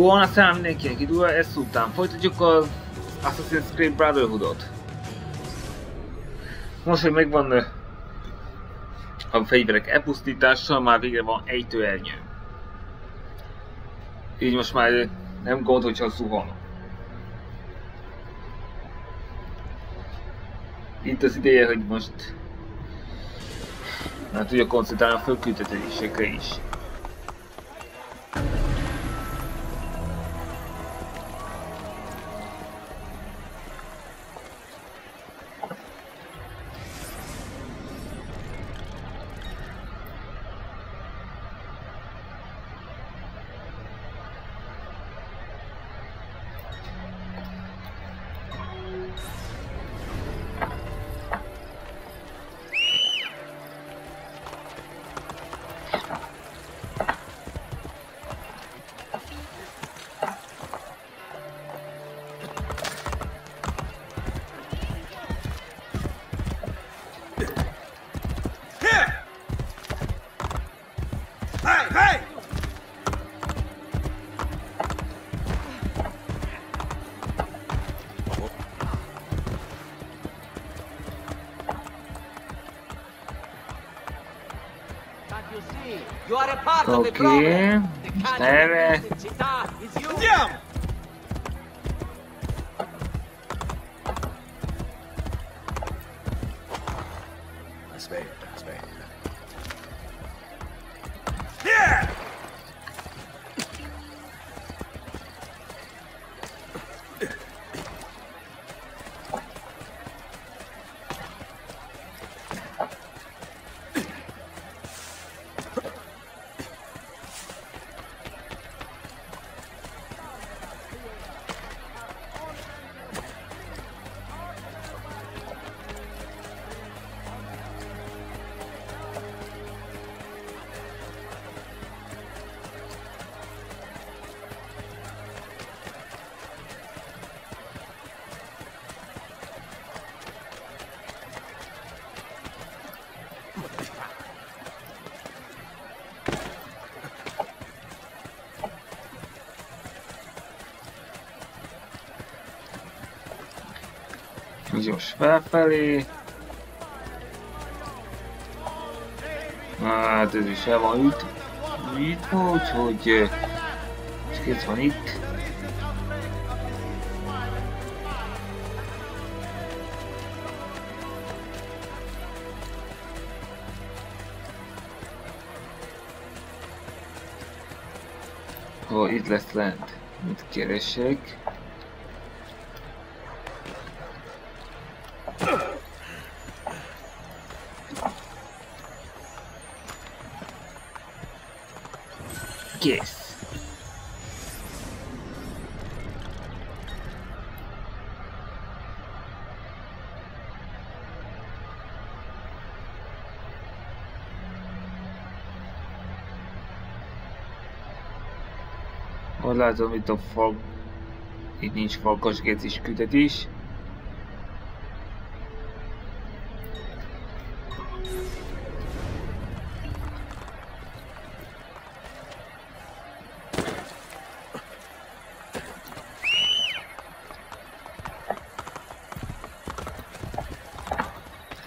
Buona szám mindenkinek, idő ezt után. Folytatjuk az Assassin's Creed Brotherhoodot. Most, hogy megvan a fegyverek elpusztítása, már végre van ejtőernyő. Így most már nem gond, hogyha zuhanok. Itt az ideje, hogy most már tudja koncentrálni a fölküldetésekre is. ¿Qué? Debe. Most felfelé. Hát ez is el van itt. Itt úgyhogy... És kész van itt. Ó, itt lesz lent. Mit keresek? Látom itt a fal... Itt nincs falkas gecis küldetés.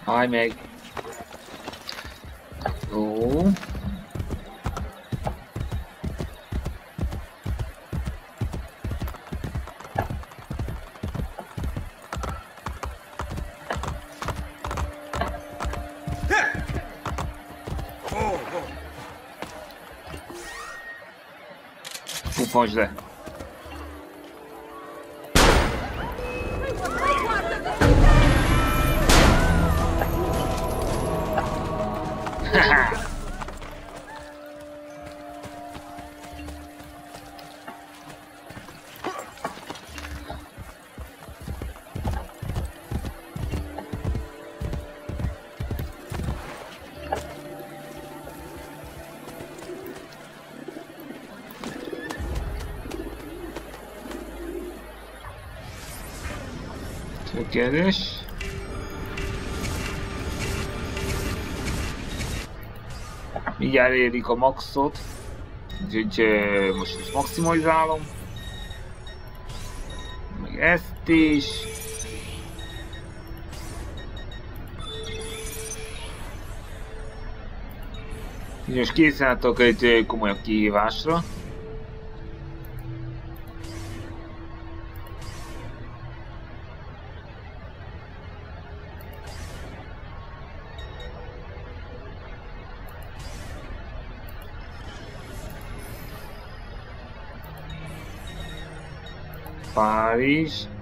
Állj meg! São José. Ha Tökéletes. Mindjárt érik a maxot. Úgyhogy most ezt maximalizálom. ezt is. Most készen egy komolyabb kihívásra. David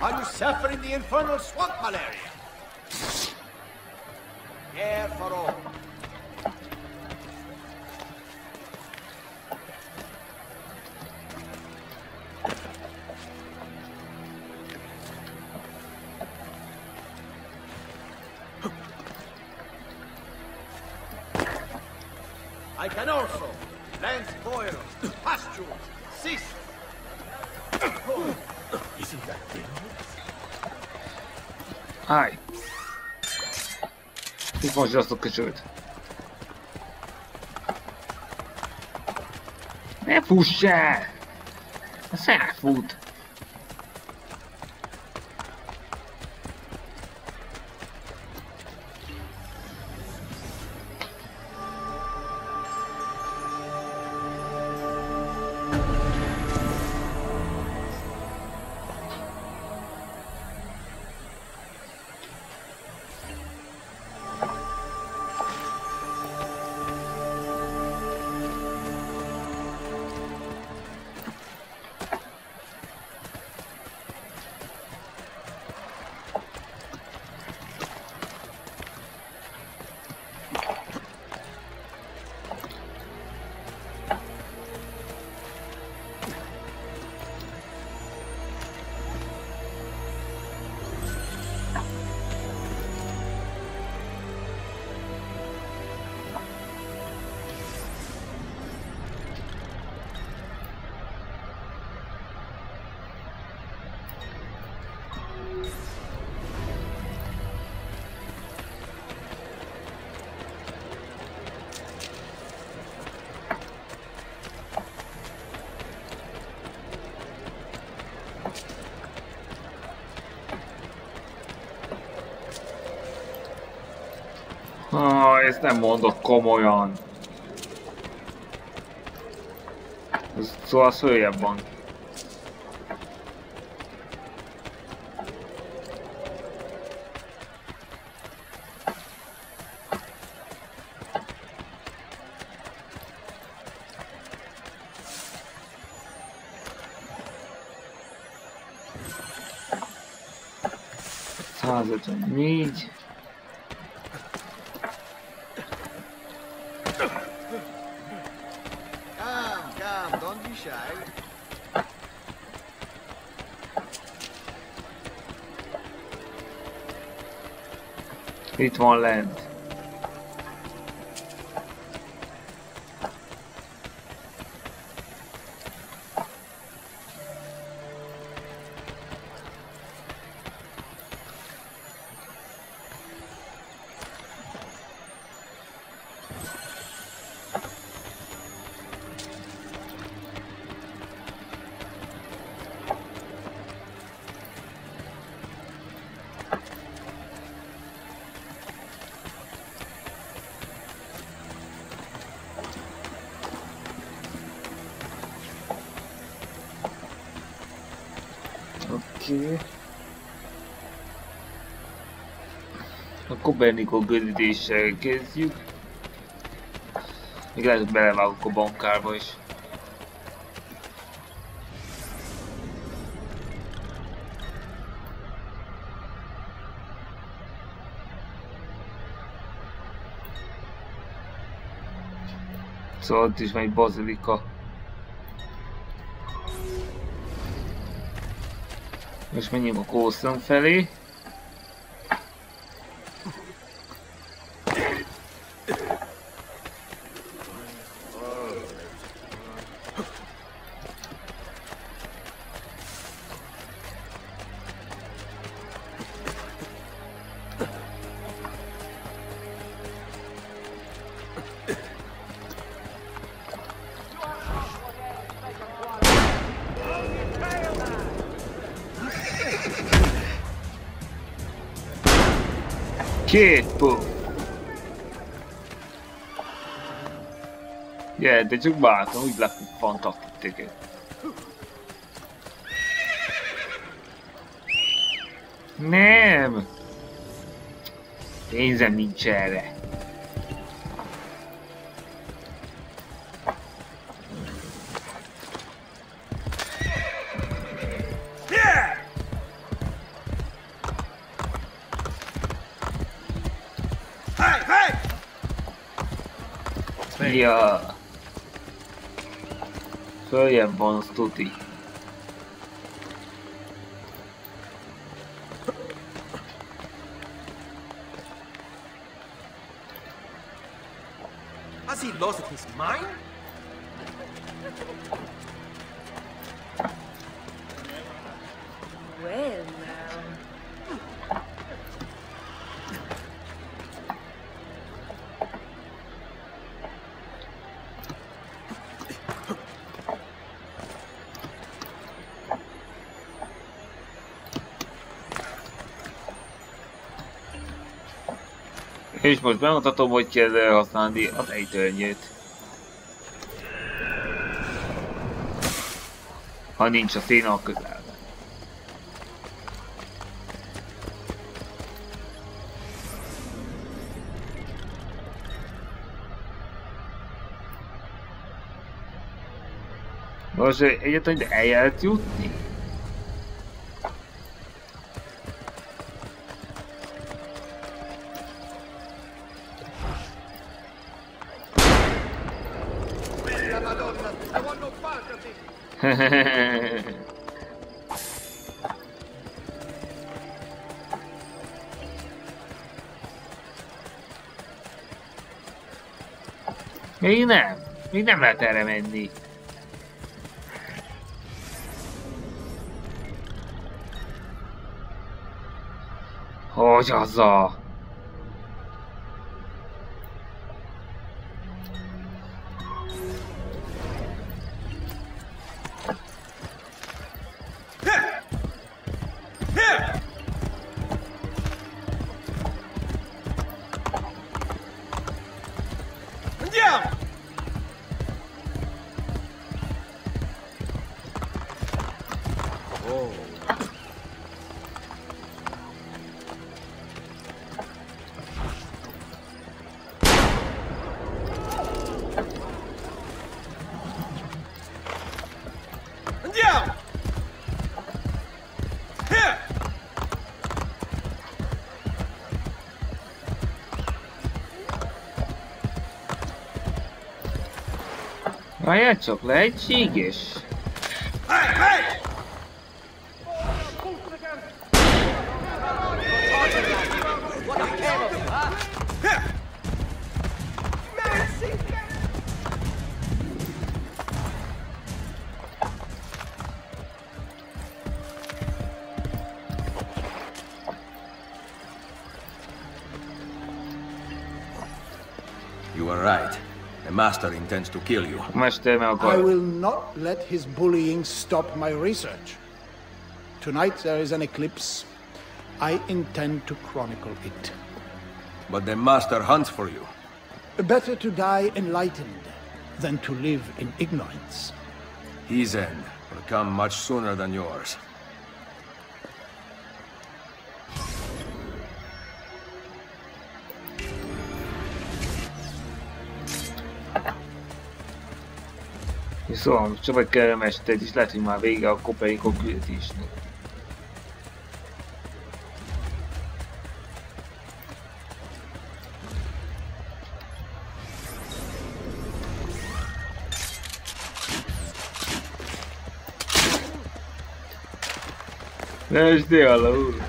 Are you suffering the infernal swamp malaria? I can also lance boils, pustules, cysts. Isn't that dangerous? Aye. This was just a kicsit. Ne fuss el! Ez elfut! Ezt nem mondok komolyan. Ez, szóval az följebb van. Százötvennégy. Itt van lent. Kopernikó gördítéssel kezdjük. Még lehet, hogy belevágok a bankárba is. Szóval ott is van egy bazilika. Most menjünk a Kószon felé. Yeah, de csak bátom, úgy lefutfantak titeket. Nem! Pénzem nincs erre. Hey, William Bon Studi. Has he lost his mind? És most bemutatom, hogy kell használni az ejtőernyőt. Ha nincs a széna a közelben. Most egyetlen, hogy jutni? Még nem. Még nem lehet erre menni. Hogy az a... Bajaczok, You gdzieś. right. The master intends to kill you. A mester I will not let his bullying stop my research. Tonight there is an eclipse. I intend to chronicle it. But the master hunts for you. Better to die enlightened than to live in ignorance. His end will come much sooner than yours. Szóval csak vagy keremestet is lehet, hogy már vége a Kopernikó küldetésnek. Let's do it,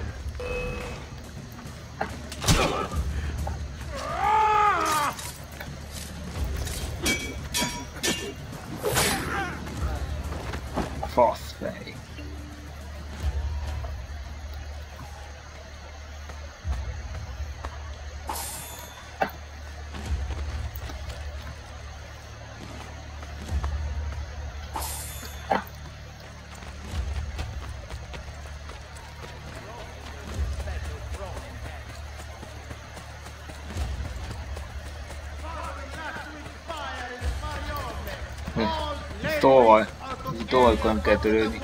Tolvaj. Tolvajkon nem kell törődni.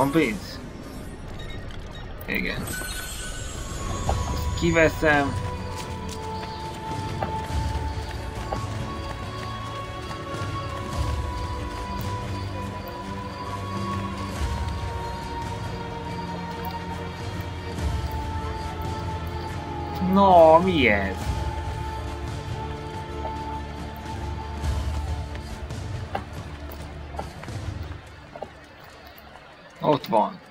Van pénz? Igen. Ezt kiveszem. No, mi ez? Ott van.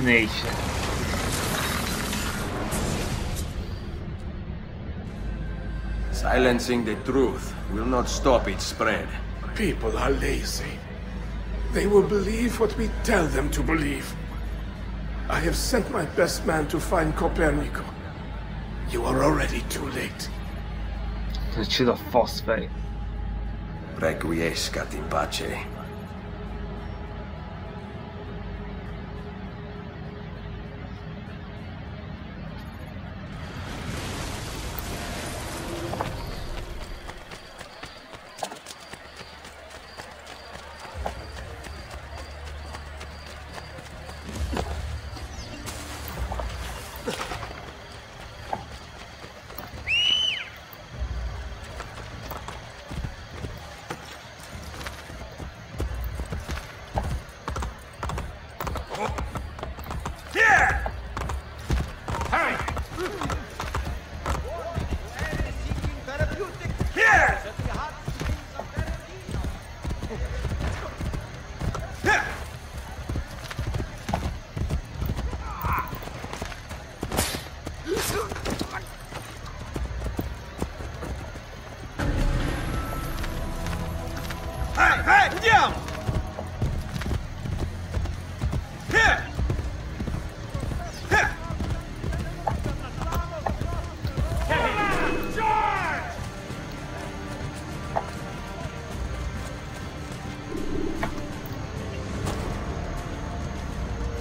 Assassination. Silencing the truth will not stop its spread. People are lazy. They will believe what we tell them to believe. I have sent my best man to find Copernico. You are already too late. C'è da fosfate. Requiescat in pace.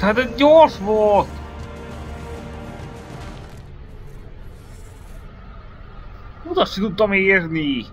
Это дешь вот! Ну да, что тут там и ерний.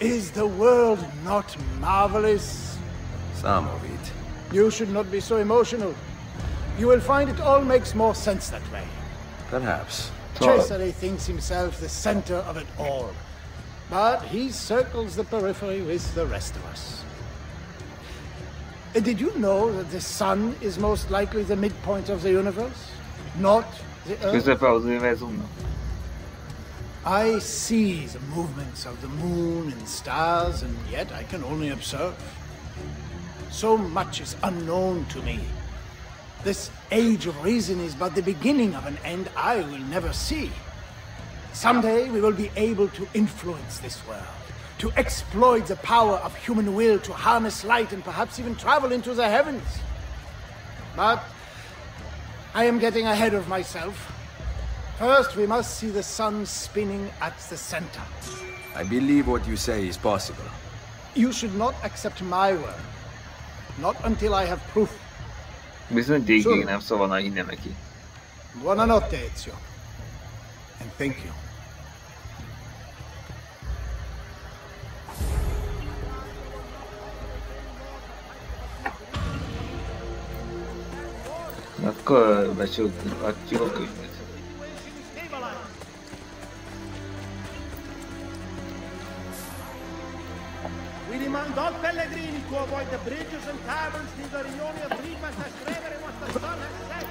Is the world not marvelous? Some of it. You should not be so emotional. You will find it all makes more sense that way. Perhaps. Cesare thinks himself the center of it all. But he circles the periphery with the rest of us. Uh, Did you know that the sun is most likely the midpoint of the universe? Not the Earth? Közepe az univerzumnak. I see the movements of the moon and stars, and yet I can only observe. So much is unknown to me. This age of reason is but the beginning of an end I will never see. Someday we will be able to influence this world, to exploit the power of human will to harness light and perhaps even travel into the heavens. But I am getting ahead of myself. First, we must see the sun spinning at the center. I believe what you say is possible. You should not accept my word. Not until I have proof. Bizonyítékig Szóval- nem szabadna hinni neki. Buonanotte, Ezio. And thank you. Akkor becsukjuk a könyvet. We demand all pellegrini to avoid the bridges and taverns near the rione of Riva and scrivere what the sun has said.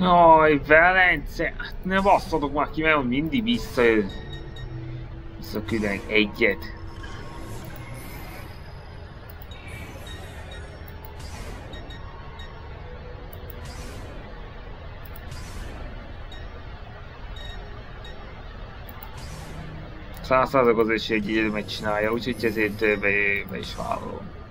Jaj, Velence! Hát ne basszatok már ki, mert mindig visszajön. Visszaküldeni egyet. Száz százalék az hogy így megcsinálja, úgyhogy ezért be, be is vállalom.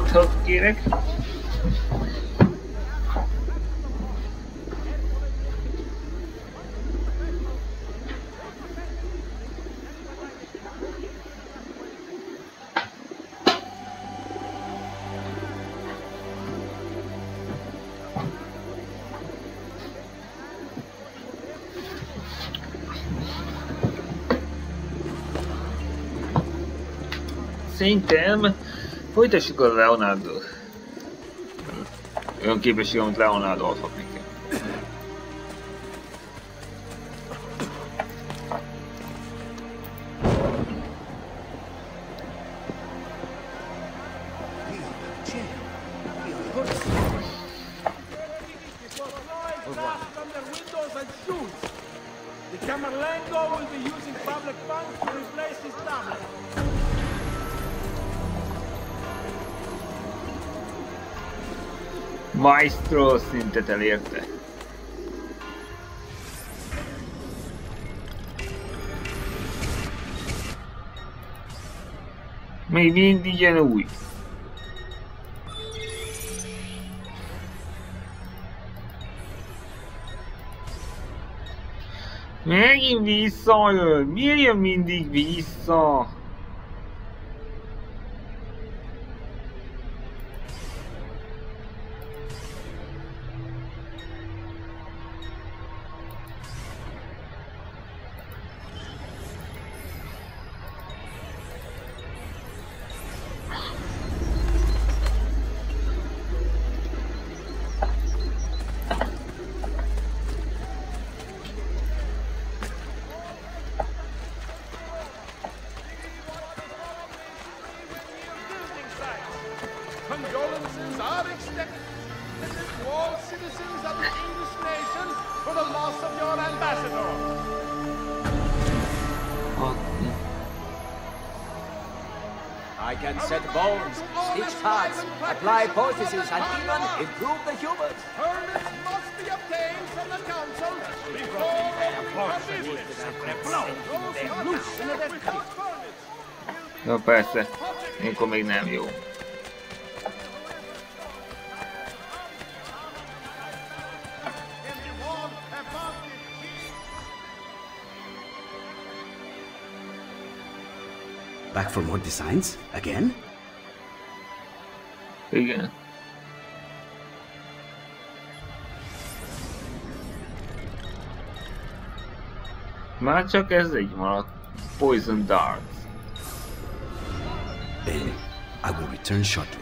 não, né? sem tema. Folytassuk a Leonardo. Olyan képesség, amit Leonardo adhat nekem. Szintet elérte. Még mindig ilyen új. Megint visszajön! Miért jön mindig vissza? Apply poultices, and even improve the humors. Permits must be obtained from the council before opening our business. Those countries without permits Jó, persze. Ilyenkor még nem jó. Everyone above the Back for more designs? Again? Igen. Már csak ez egy maradt. Poison Darts. Then I will return shortly.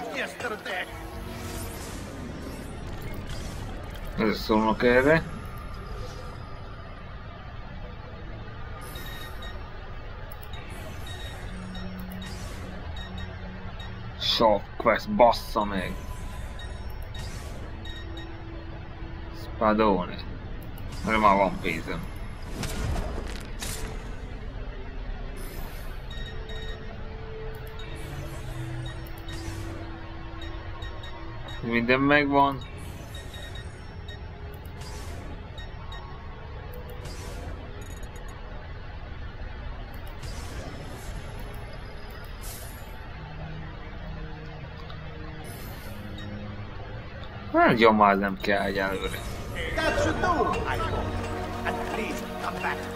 Queste sono chele. Shock quest, boss me. Spadone. Rimava un peso. Give me the mag one. Nagyon már nem kell egyelőre. That should do, I hope. And please come back.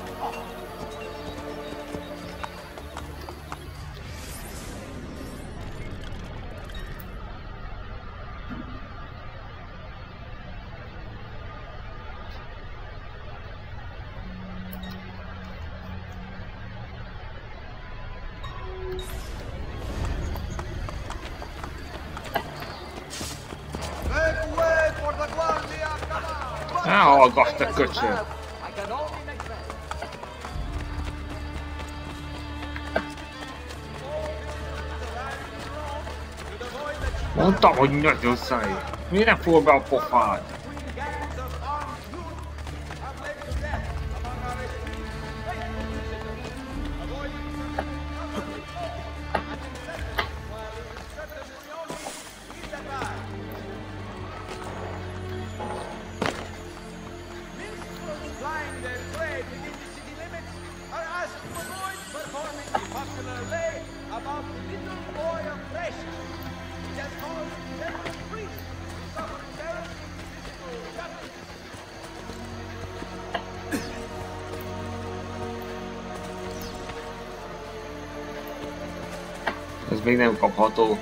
Best. Mondtam, hogy nagyon száj. Miért nem fog be a pofád? make them go photo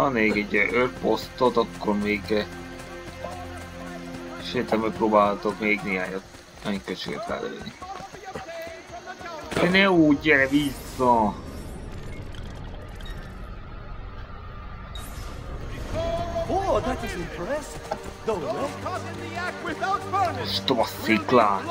Ha tannék egy 5 posztot, akkor még... eh, Szerintem megpróbálhatok még néhányat, annyi köcsöget rálőni. De ne úgy, gyere vissza! Oh, that is impressive. Those caught in the act without furnace. Most a sziklák!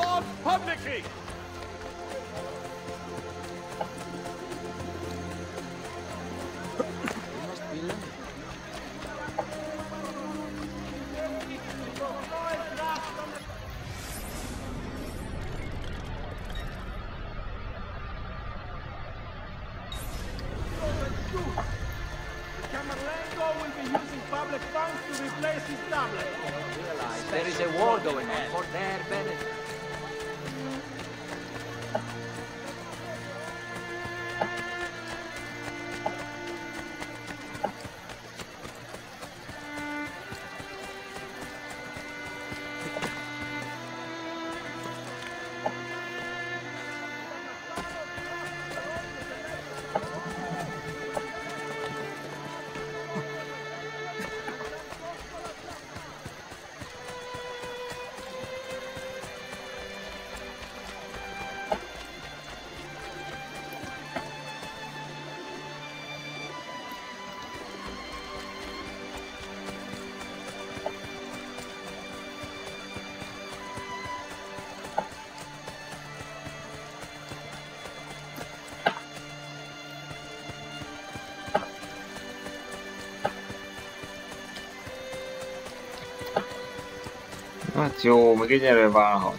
Hát jó, meg egy erő válhat.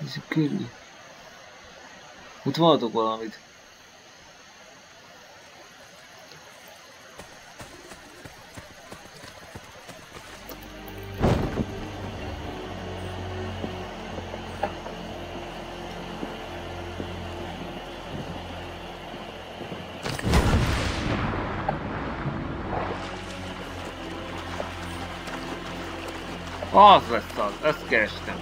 Ez a körül. Ott valltok valamit. Az lesz az, ezt kerestem.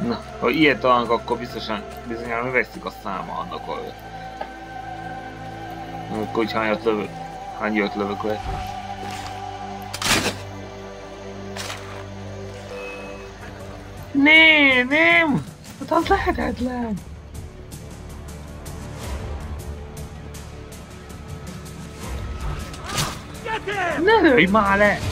Na, ha ilyet találunk, akkor biztosan bizonyára veszik a száma annak, Mów kończy anioł Hani od lewy kłe. Nee, nee! Wat aan het leggen uit lam? Get him! Nee, maar hè!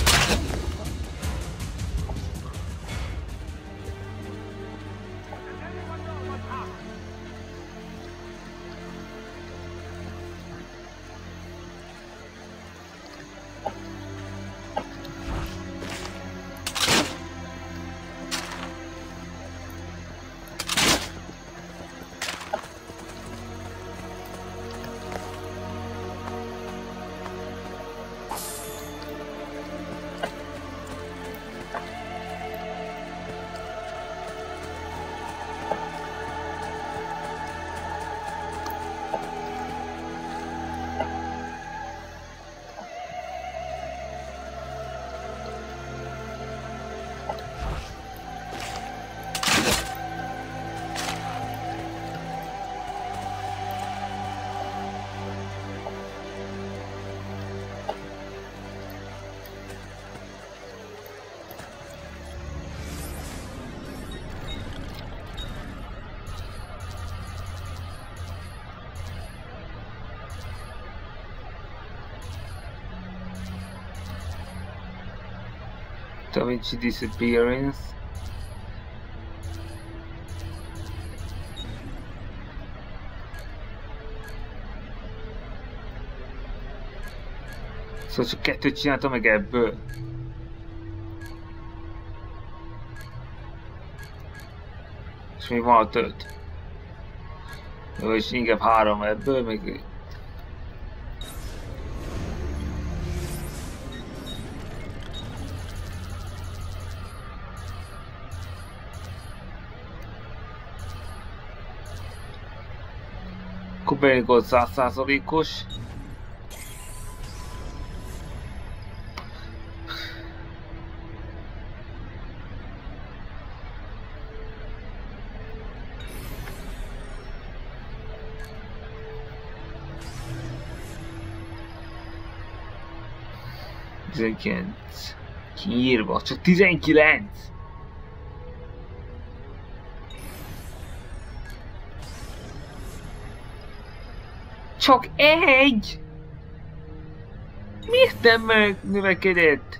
Vinci Disappearance. Szóval csak kettőt csináltam meg ebből. És még van a öt. Jó, és inkább három ebből, meg 100%-os. Tizenkilenc. Kiírva, csak tizenkilenc! Csak egy! Miért nem növekedett?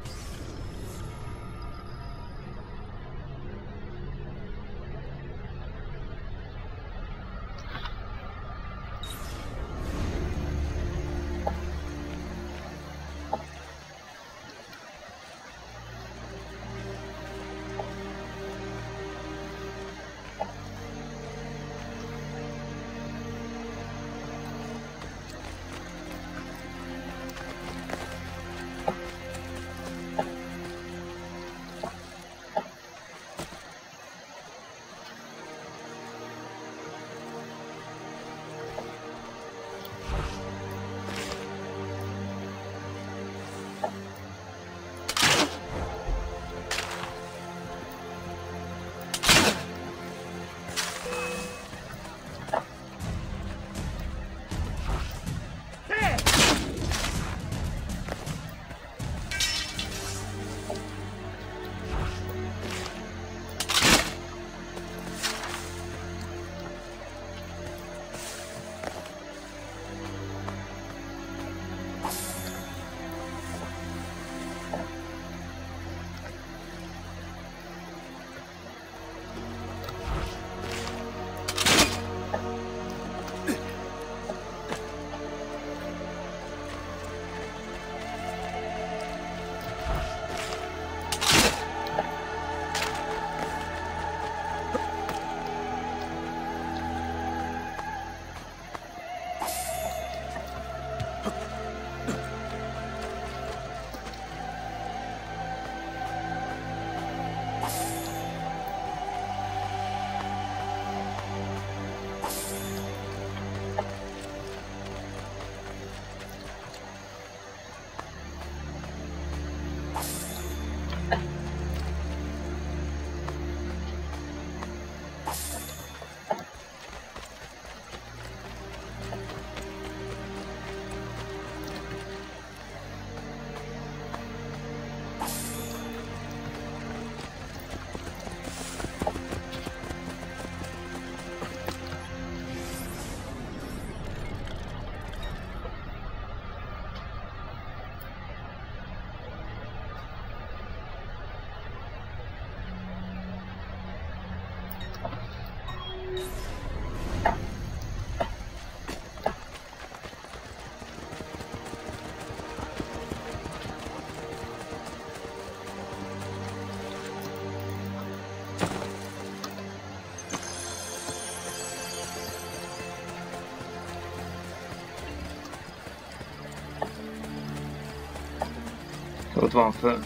多少分？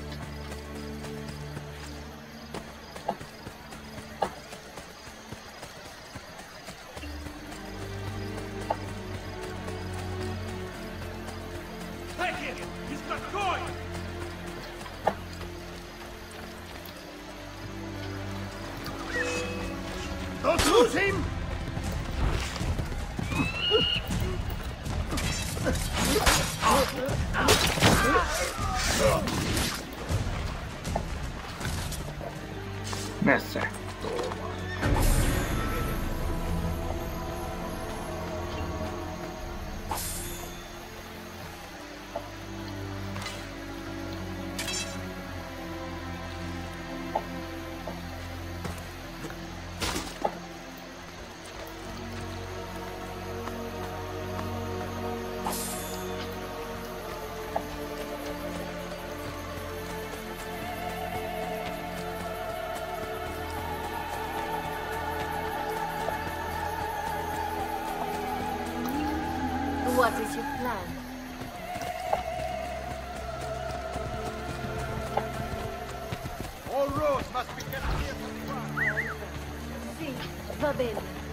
What is your plan? All roads must be kept clear from the ground. Sì, va bene.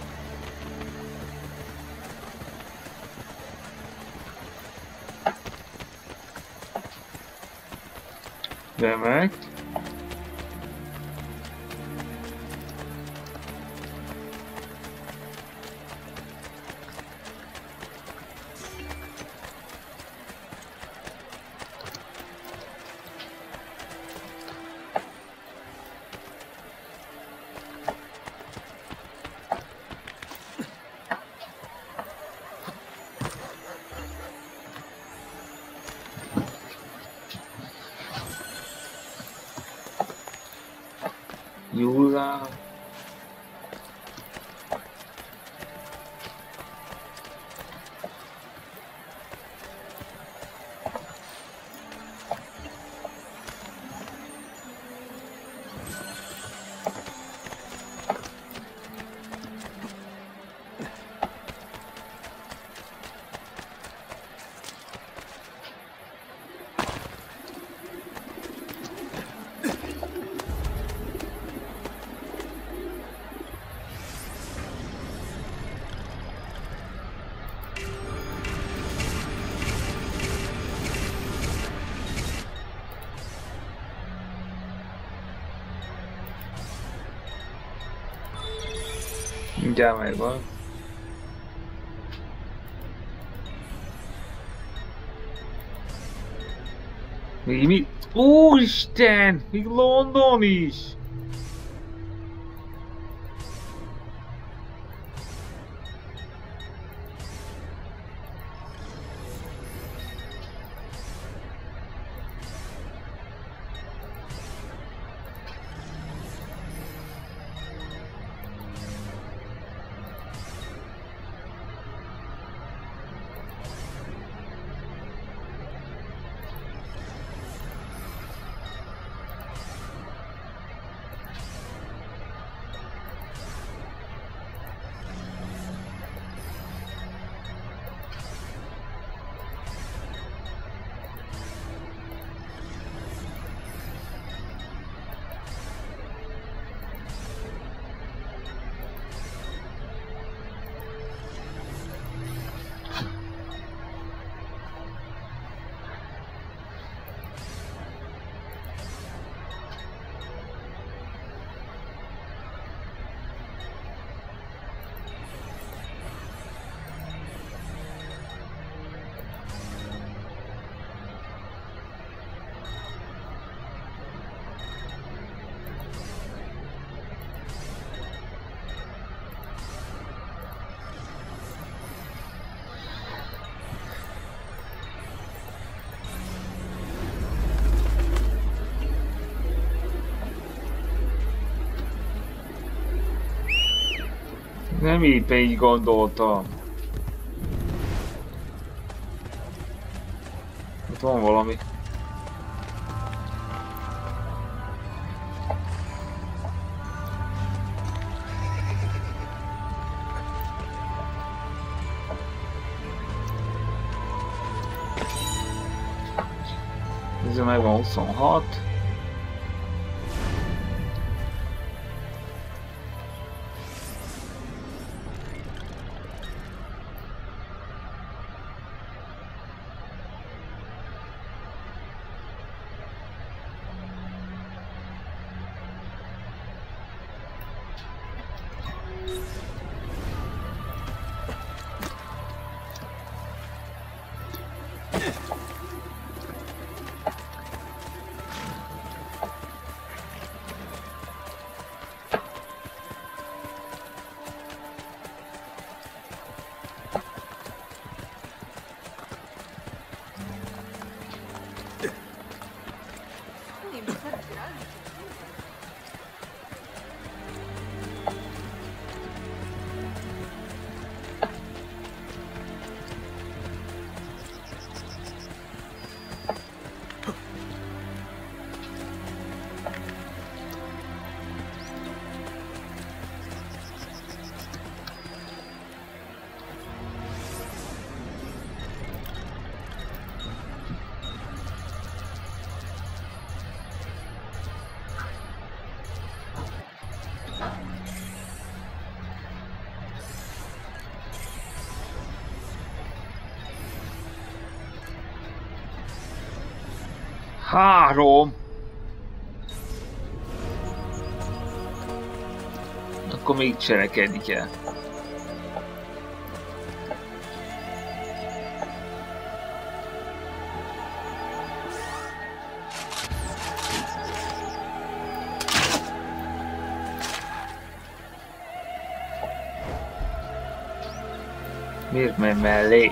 Ya my god. Mimi. Oh, Stan! He Londonish. Nem éppen így gondoltam. Itt van valami. Ez megvan 26. Három! Akkor még cselekedni kell. Miért megy mellé?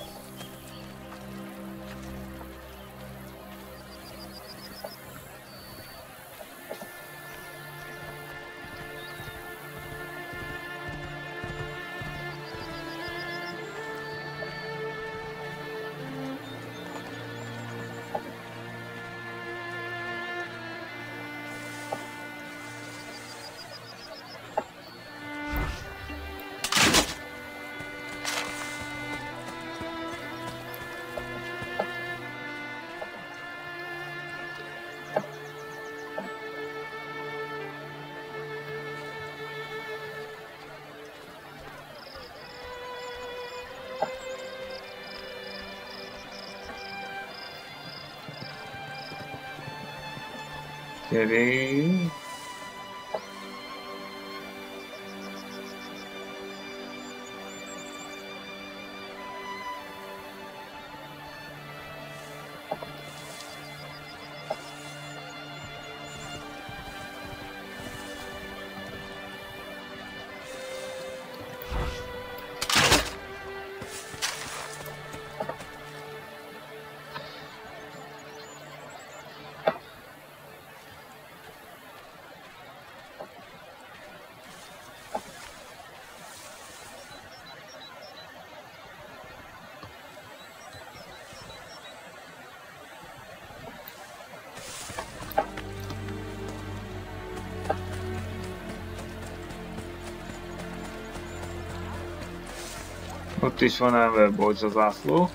Quer ver? Ty členové boj za zásluhu.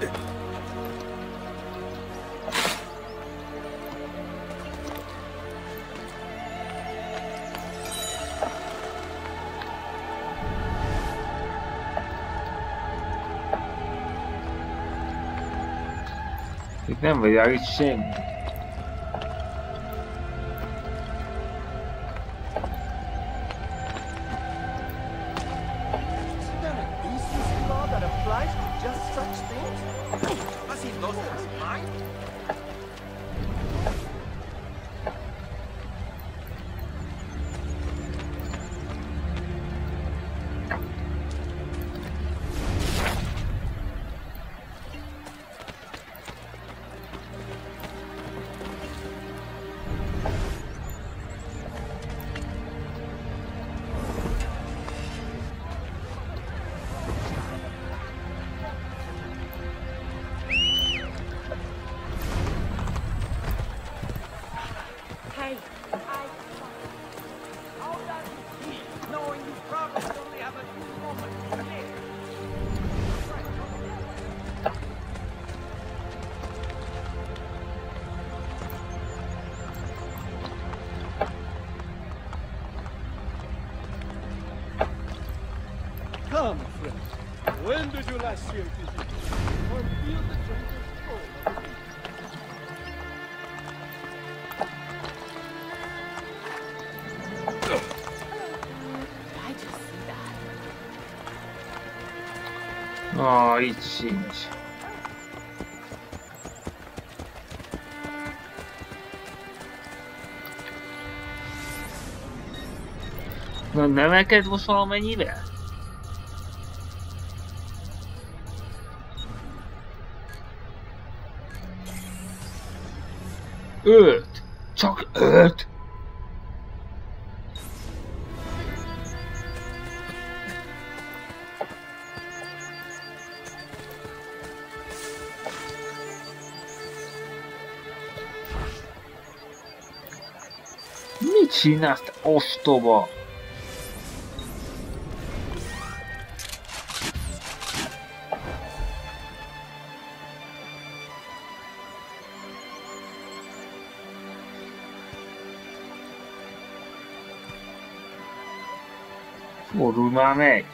Yeah. Remember, you are ashamed. nem emelkedsz most valamennyivel? Öt! Csak öt! Mit csinálsz, ostoba? comic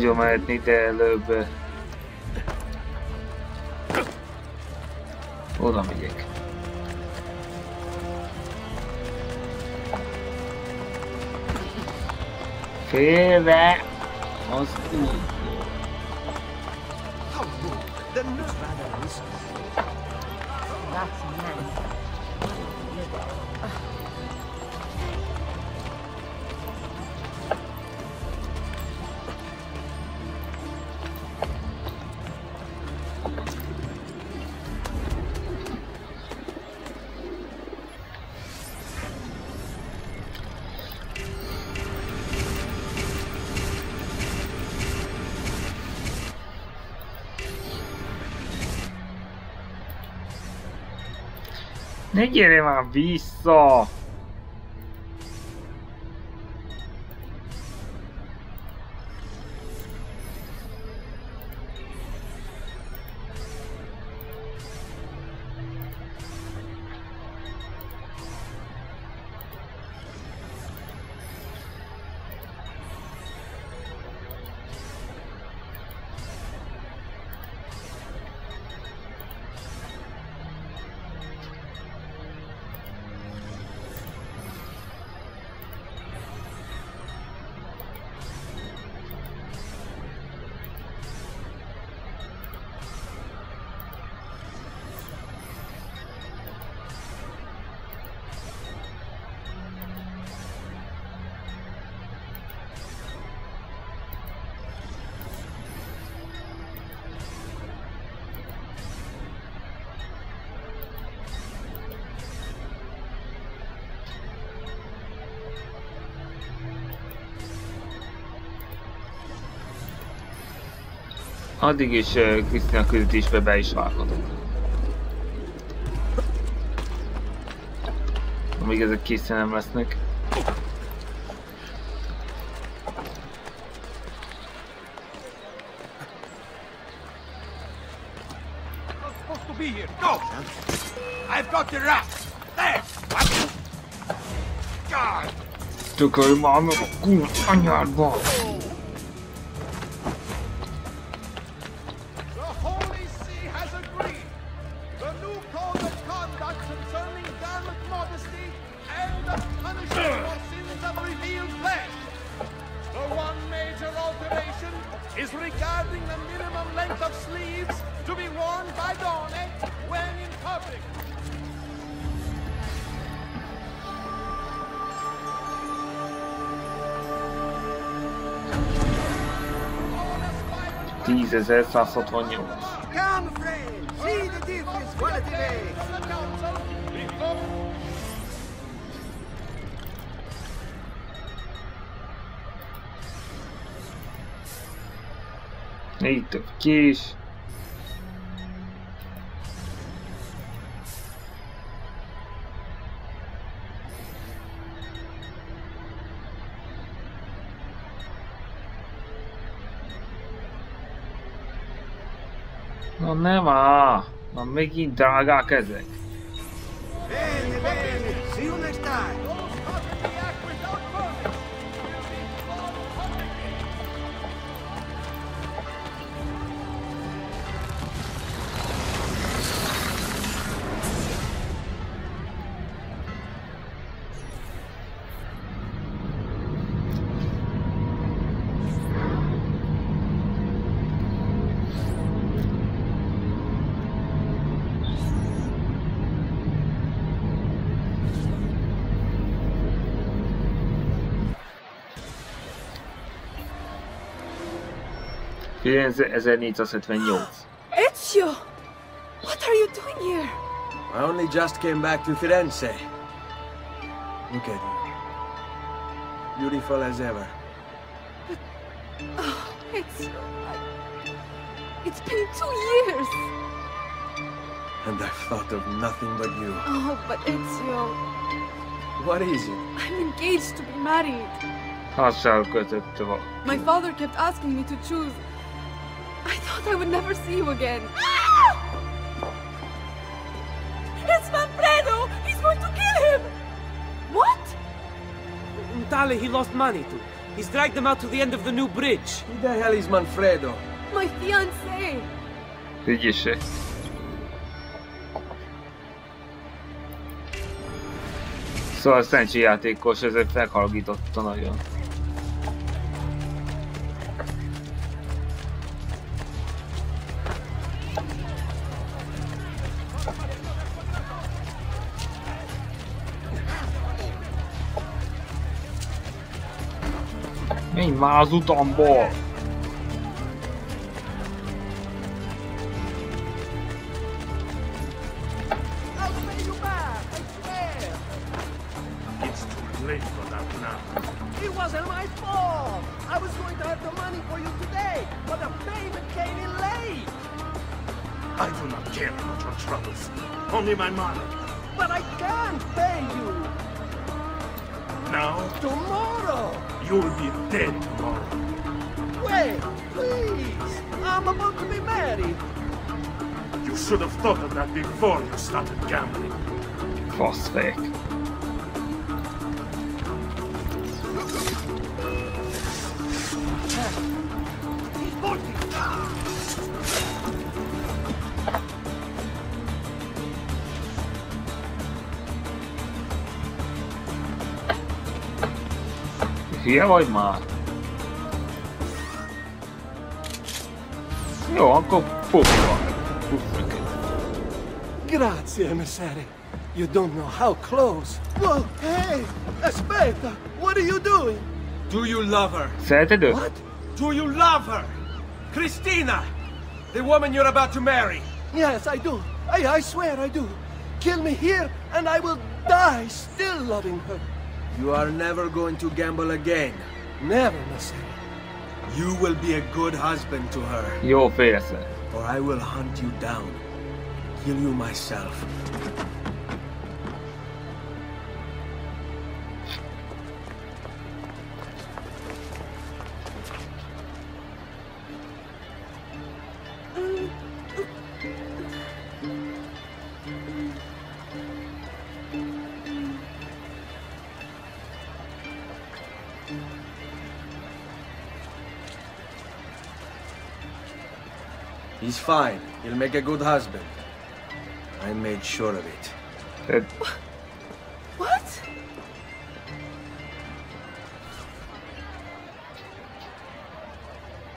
jól mehetni, de előbb... Oda megyek. Félre! Az úgy. E ieri mi ha visto! Addig is Krisztina küldetésbe be is vághatok. Amíg ezek készen nem lesznek. Tökölj már meg a kurva anyádba! essa a Sotronil. Eita, fiquei megint drágák ezek. 1978. Ezio! What are you doing here? I only just came back to Firenze. Look at you. Beautiful as ever. But, oh, Ezio, I, it's been two years. And I've thought of nothing but you. Oh, but Ezio... What is it? I'm engaged to be married. My father kept asking me to choose I thought I would never see you again. Ah! It's Manfredo! He's going to kill him! What? Tali, he lost money to. He's dragged them out to the end of the new bridge. Who the hell is Manfredo? My fiancé! Figyelj Szóval a Szentsi játékos ezért meghallgította nagyon. 哎、欸，你妈是短波。Hülye vagy már? Jó, akkor puffa. Puffa. Grazie, emissary. You don't know how close. Whoa, hey! Aspetta! What are you doing? Do you love her? Szereted őt? What? Do you love her? Christina! The woman you're about to marry! Yes, I do. I, I swear I do. Kill me here, and I will die still loving her. You are never going to gamble again. Never, Messere. You will be a good husband to her, Jó félsz. or I will hunt you down. Kill you myself. He's fine. He'll make a good husband. I made sure of it. Tehát What?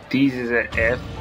tízezer F.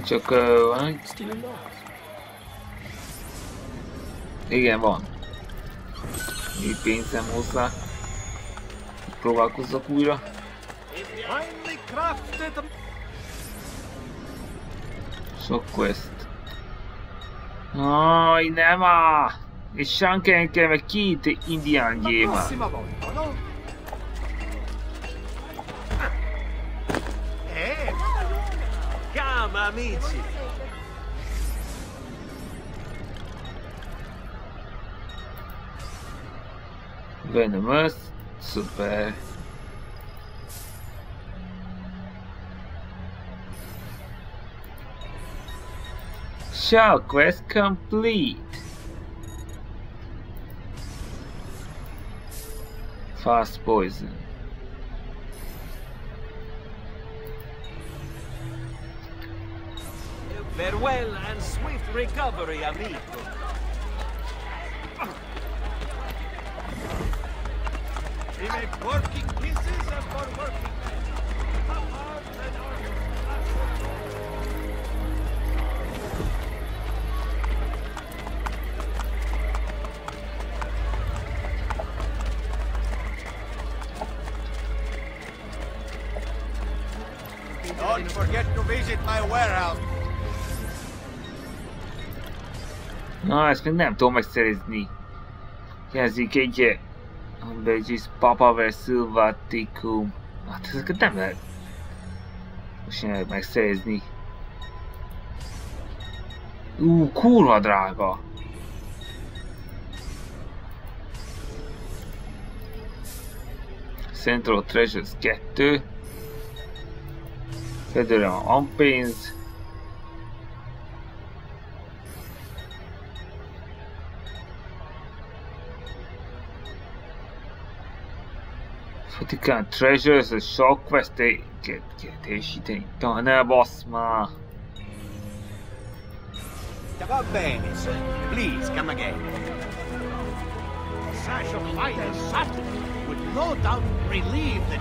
Van csak... Uh, van... Igen, van. Mi pénzem hozzá. Próbálkozzak újra. Sok quest. Aj, nem á! És anche che me két indián gyémá. Mamma amici! Venomous, super. Shell quest complete. Fast poison. Farewell and swift recovery, amigo. We make working pieces and for working men. How hard are Don't forget to visit my warehouse. Na, ezt még nem tudom megszerezni. Jelzik egy Ambegis Papa Silvaticum. Hát ezeket nem lehet most jelenleg megszerezni. Ú, kurva drága. Central Treasures 2. Federal Unpénz. Vatican Treasures, a Shock Quest, they get, get, teljesíteni. Na, ne bassz már. Va bene, sir. Please, come again. A sash of fine satin would no doubt relieve the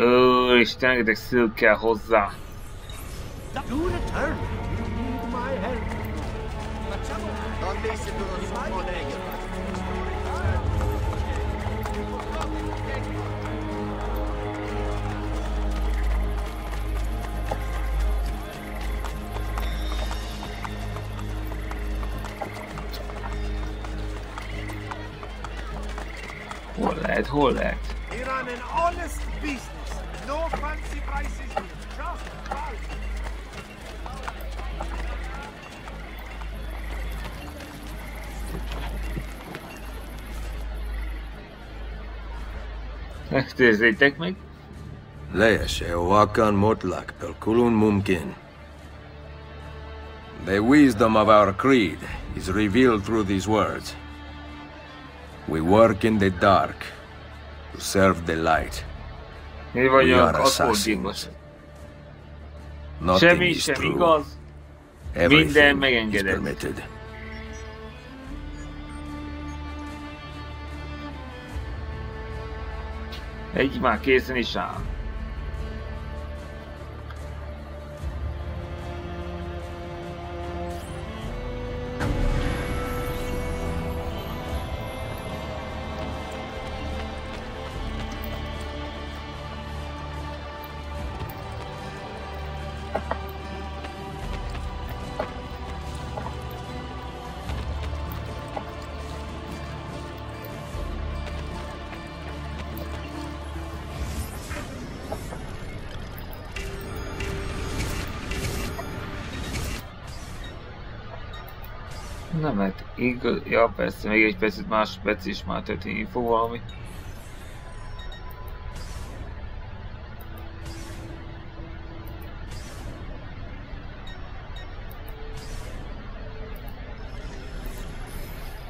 Úristen, rengeteg szülk kell hozzá. Do return. Ramenez ces deux collègues. Hol lehet, hol lehet? Én an honest beast Ezt érzétek meg? Leeshe Oakan Motlak Pelkulun Mumkin. The wisdom of our creed is revealed through these words. We work in the dark to serve the light. Mi vagyunk are assassins. Nothing Semmi is sem true. igaz. Minden Everything はい、今、ケースにした。Igaz, ja persze, még egy percet másodperc is már történni fog valami.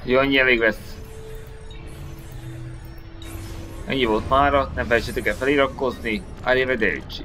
Jó, annyi elég lesz. Ennyi volt mára, ne felejtsétek el feliratkozni. Arrivederci.